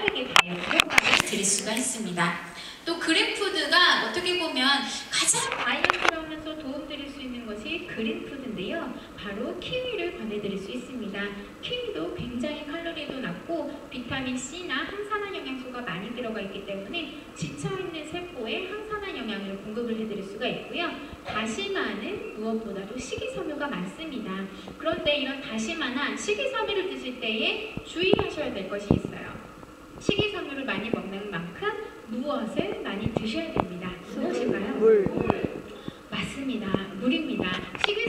빠르게 효과를 드릴 수가 있습니다. 또 그린푸드가 어떻게 보면 가장 다이어트를 하면서 도움드릴 수 있는 것이 그린푸드인데요. 바로 키위를 권해드릴 수 있습니다. 키위도 굉장히 칼로리도 낮고 비타민 C나 항산화 영양소가 많이 들어가 있기 때문에 지쳐있는 세포에 항산화 영양을 공급을 해드릴 수가 있고요. 다시마는 무엇보다도 식이섬유가 많습니다. 그런데 이런 다시마나 식이섬유를 드실 때에 주의하셔야 될 것이 있어요. 많이 드셔야 됩니다. 무엇일까요? 물. 맞습니다. 물입니다. 식이